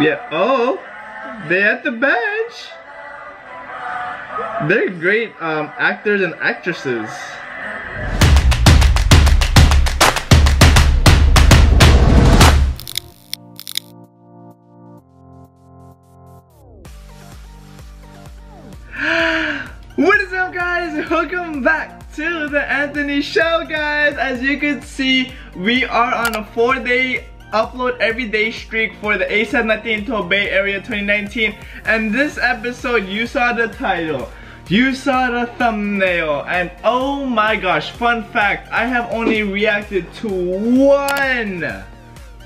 Yeah. Oh, they at the bench. They're great um, actors and actresses. What is up guys? Welcome back to the Anthony Show guys. As you can see, we are on a four day upload every day streak for the ASAP Natin Bay Area 2019 and this episode you saw the title. You saw the thumbnail. And oh my gosh fun fact I have only reacted to one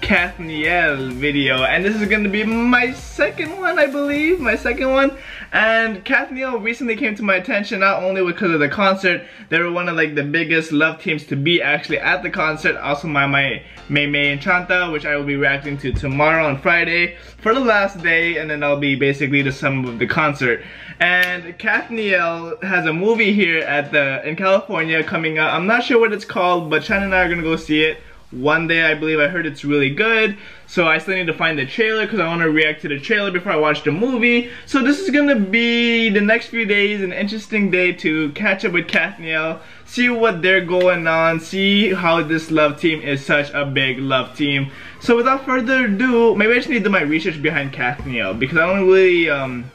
Kathniel video. And this is gonna be my second one I believe. My second one and Kathniel recently came to my attention not only because of the concert they were one of like the biggest love teams to be actually at the concert. Also my my Maymay and Chanta which I will be reacting to tomorrow on Friday for the last day and then I'll be basically the sum of the concert. And Kathniel has a movie here at the in California coming out I'm not sure what it's called but China and I are gonna go see it one day I believe I heard it's really good so I still need to find the trailer because I want to react to the trailer before I watch the movie. So this is gonna be the next few days an interesting day to catch up with Kathniel see what they're going on see how this love team is such a big love team. So without further ado maybe I just need to do my research behind Kathniel because I don't really um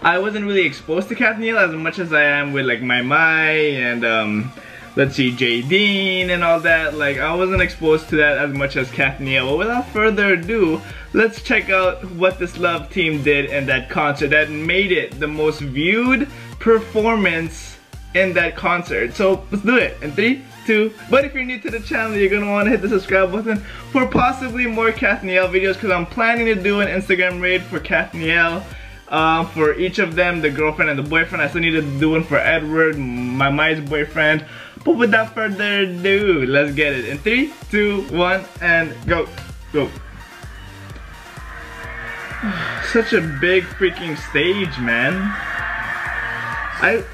I wasn't really exposed to Kathniel as much as I am with like my Mai and um let's see, Dean and all that. Like, I wasn't exposed to that as much as Kathniel. But without further ado, let's check out what this love team did in that concert that made it the most viewed performance in that concert. So let's do it in three, two. But if you're new to the channel, you're gonna wanna hit the subscribe button for possibly more Kathniel videos because I'm planning to do an Instagram raid for Kathniel. Um, for each of them, the girlfriend and the boyfriend. I still need to do one for Edward, my Mai's boyfriend. But without further ado, let's get it. In three, two, one, and go. Go. Such a big freaking stage, man. I...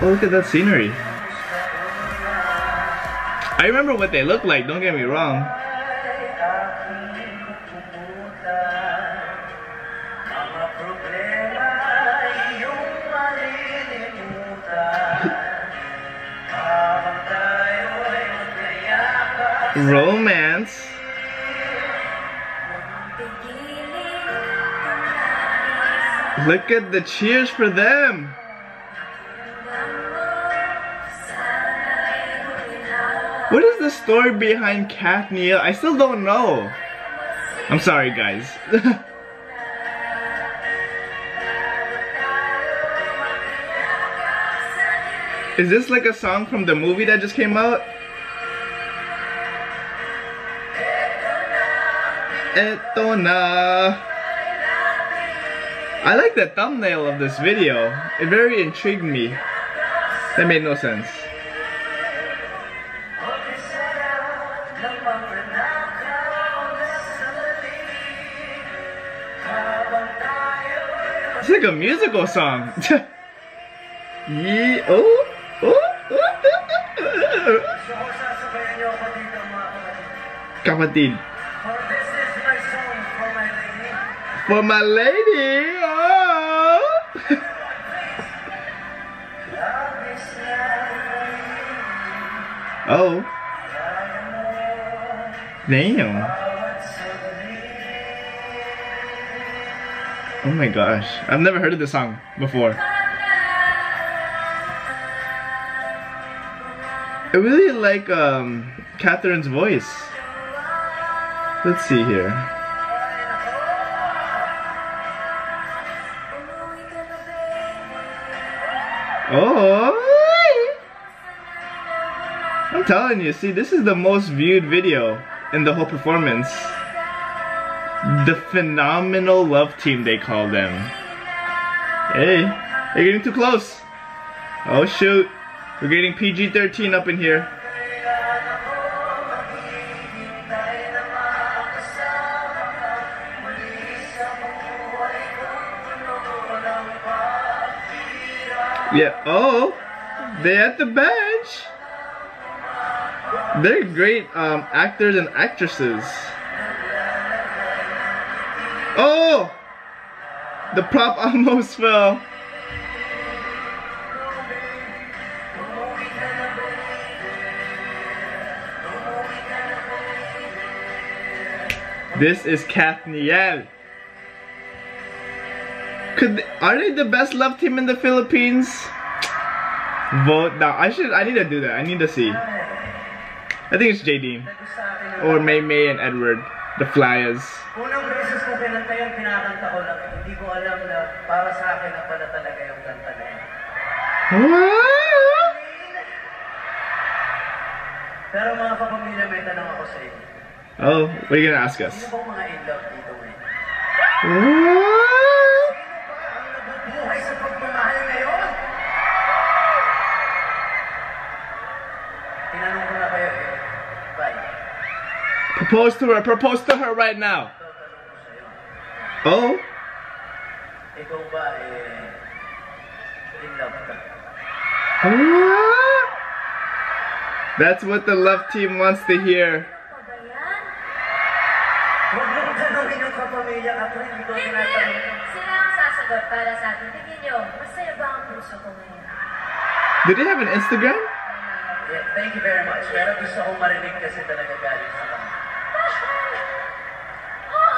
Oh, look at that scenery. I remember what they look like, don't get me wrong. Romance. Look at the cheers for them. What is the story behind Kathniel? I still don't know. I'm sorry guys. is this like a song from the movie that just came out? Eto na. I like the thumbnail of this video. It very intrigued me. That made no sense. It's like a musical song. yeah, oh oh, oh, oh, oh, Kapatid. For my lady, oh. oh. Damn. Oh my gosh. I've never heard of this song before. I really like um, Kathryn's voice. Let's see here. Oh! I'm telling you, see, this is the most viewed video in the whole performance. The phenomenal love team, they call them. Hey, you're getting too close. Oh shoot, we're getting PG-13 up in here. Yeah. Oh, they're at the bench. They're great um, actors and actresses. Oh! The prop almost fell. This is Kathniel. Could are they the best love team in the Philippines? Vote now. I should. I need to do that. I need to see. I think it's JD or Maymay and Edward, the Flyers. Unang beses ko kinanta yung kinakanta ko lang, hindi ko alam na para sa akin na pala talaga yung kanta na yun. Pero mga kapamilya, may tanong ako sa inyo. Oh, what are you gonna ask us? Sino bang mga in love dito ngayon? What? Sino ba ang nabubuhay sa pagmamahal ngayon? Tinanong ko na kayo eh. Bye. Propose to her. Propose to her right now. Oh. That's what the love team wants to hear. Do they have an Instagram? Yeah, thank you very much. Pero gusto kong marinig kasi talaga galing sa kanya.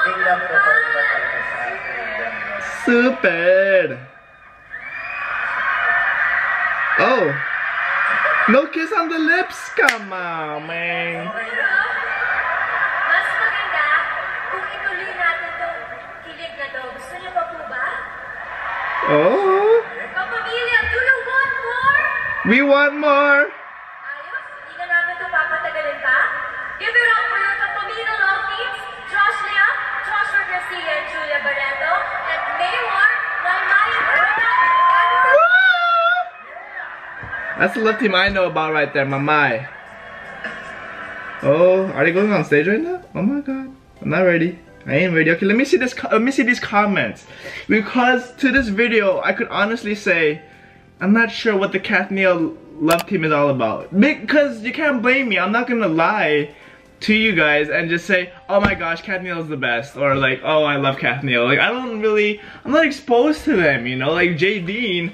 In love ka pa rin talaga sa akin? Super. Oh. No kiss on the lips. Come on, man. Mas maganda kung ituloy natin itong kilig na to. Gusto niyo pa po ba? Oh. Kapamilya, do you want more? We want more. That's the love team I know about right there, Maymay. Oh, are they going on stage right now? Oh my god. I'm not ready. I ain't ready. Okay, let me see this. co- uh, Let me see these comments. Because to this video, I could honestly say, I'm not sure what the Kathniel love team is all about. Because you can't blame me. I'm not gonna lie to you guys and just say, oh my gosh, Kathniel is the best. Or like, oh, I love Kathniel. Like, I don't really, I'm not exposed to them, you know? Like, JaDine,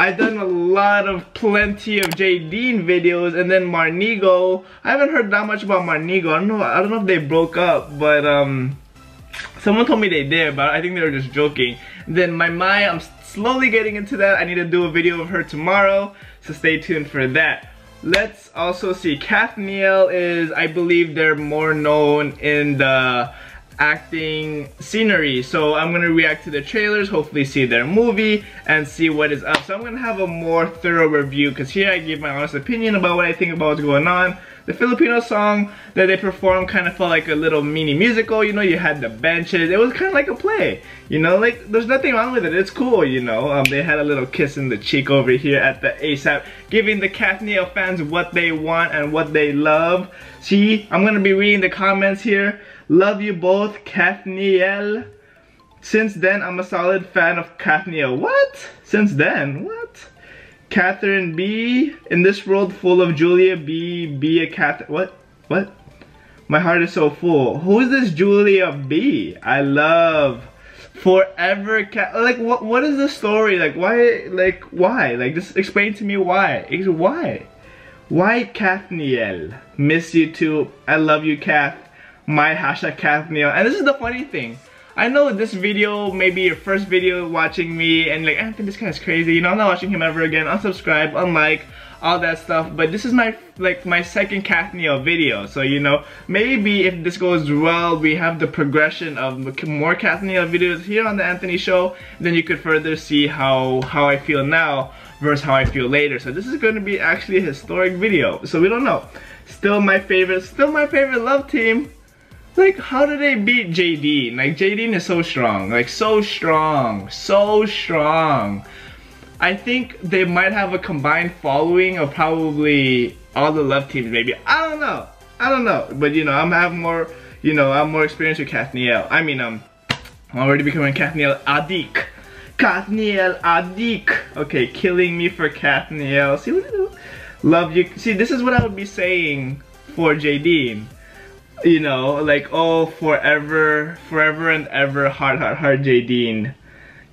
I've done a lot of plenty of JaDine videos and then Marnigo. I haven't heard that much about Marnigo. I don't know, I don't know if they broke up, but um, Someone told me they did, but I think they were just joking. Then my Mai, I'm slowly getting into that. I need to do a video of her tomorrow, so stay tuned for that. Let's also see, Kathniel is, I believe they're more known in the acting scenery. So I'm gonna react to the trailers, hopefully see their movie, and see what is up. So I'm gonna have a more thorough review, because here I give my honest opinion about what I think about what's going on. The Filipino song that they performed kind of felt like a little mini musical, you know, you had the benches, it was kind of like a play, you know, like, there's nothing wrong with it, it's cool, you know, um, they had a little kiss in the cheek over here at the ASAP, giving the Kathniel fans what they want and what they love. See, I'm gonna be reading the comments here, love you both, Kathniel. Since then, I'm a solid fan of Kathniel. What? Since then? What? Kathryn B. In this world full of Julia B. Be a Cath. What? What? My heart is so full. Who is this Julia B? I love forever cat. Like what? What is the story? Like why? Like why? Like just explain to me why. Why? Why Kathniel? Miss you too. I love you, Kath. My hashtag Kathniel. And this is the funny thing. I know this video may be your first video watching me and like, Anthony, this guy's crazy. You know, I'm not watching him ever again. Unsubscribe, unlike, all that stuff. But this is my, like, my second Kathniel video. So, you know, maybe if this goes well, we have the progression of more Kathniel videos here on the Anthony Show. Then you could further see how, how I feel now versus how I feel later. So this is going to be actually a historic video. So we don't know. Still my favorite, still my favorite love team. Like, how did they beat JD? Like, JD is so strong. Like, so strong. So strong. I think they might have a combined following of probably all the love teams, maybe. I don't know. I don't know. But, you know, I'm having more, you know, I'm more experienced with Kathniel. I mean, um, I'm already becoming Kathniel Adik. Kathniel Adik. Okay, killing me for Kathniel. See do? Love you. See, this is what I would be saying for JD you know, like oh forever, forever and ever, heart, heart, heart, Jadine.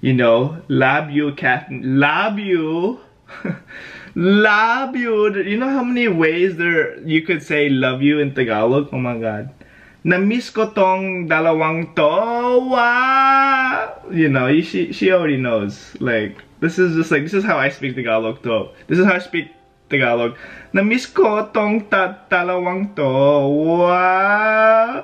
You know, love you, Cat, love you, love you. You know how many ways there you could say love you in Tagalog? Oh my God. Na-miss ko tong dalawang to. Wow! You know, she, she already knows. Like, this is just like, this is how I speak Tagalog to. This is how I speak Tagalog. Na-miss ko tong ta talawang to. Wow!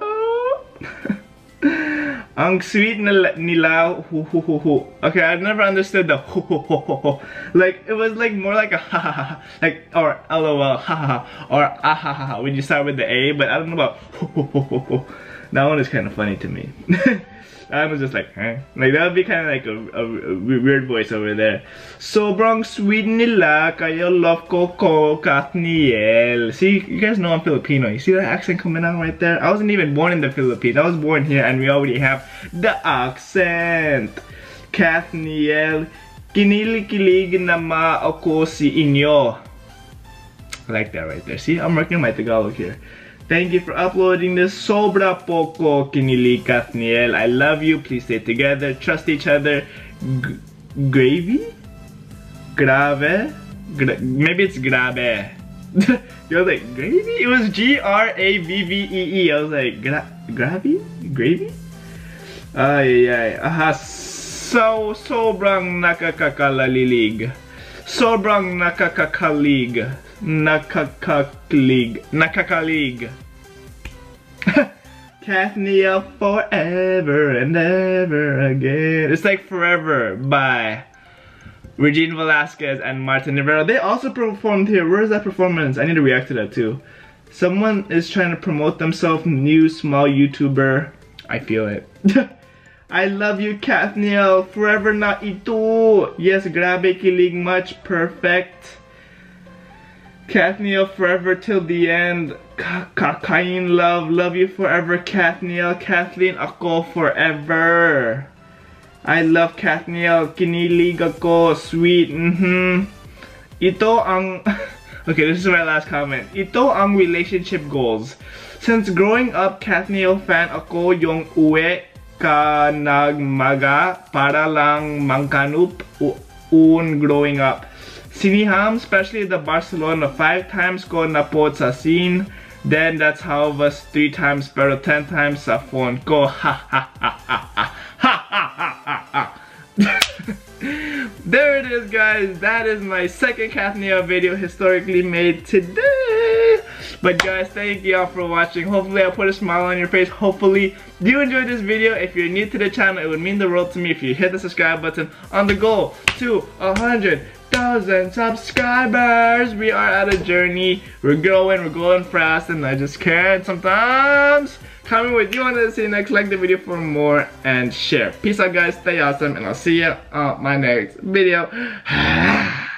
Ang sweet nila, nila hu hu hu hu. Okay, I never understood the hu hu hu hu. Like, it was like more like a ha ha ha. Like, or lol ha ha ha. Or ah ha ha ha when you start with the A, but I don't know about hu hu hu hu hu. That one is kind of funny to me. I was just like, huh? Like, that would be kind of like a, a, a, weird voice over there. Sobrang sweet nila, kaya love ko Kathniel. See, you guys know I'm Filipino. You see that accent coming out right there? I wasn't even born in the Philippines. I was born here and we already have the accent. Kathniel, kinilig-kilig na ma ako si inyo. I like that right there. See, I'm working my Tagalog here. Thank you for uploading this. Sobra poco kinilig Kathniel. I love you. Please stay together. Trust each other. G gravy? Grave? Gra maybe it's grave. you was like, gravy? It was G-R-A-V-V-E-E. -E. I was like, gra gravy? Gravy? Ay, ay, aha. So, sobrang nakakakalalilig. Sobrang nakakakalig. Nakakalig. Nakakalig. Kathnia forever and ever again. It's like Forever by Regine Velasquez and Martin Nievera. They also performed here. Where's that performance? I need to react to that too. Someone is trying to promote themselves, new small YouTuber. I feel it. I love you, Kathniel. Forever na ito. Yes, grabe kilig much. Perfect. Kathniel forever till the end. Kakain love. Love you forever, Kathniel. Kathleen ako forever. I love Kathniel. Kinilig ako. Sweet. Mm-hmm. Ito ang... okay, this is my last comment. Ito ang relationship goals. Since growing up, Kathniel fan ako yung uwi ka nagmaga para lang mangkanup un growing up. Siniham, especially the Barcelona, five times ko na po sa scene. Then that's how was three times pero ten times sa phone ko. Ha ha ha ha ha ha ha ha ha. there it is guys, that is my second Kathnia video historically made today. But guys, thank y'all for watching. Hopefully I put a smile on your face. Hopefully you enjoyed this video. If you're new to the channel, it would mean the world to me if you hit the subscribe button on the goal to 100,000 subscribers. We are at a journey. We're growing, we're going fast, and I just can't sometimes. Comment what you want to see next, like the video for more, and share. Peace out guys, stay awesome, and I'll see you on my next video. Ah.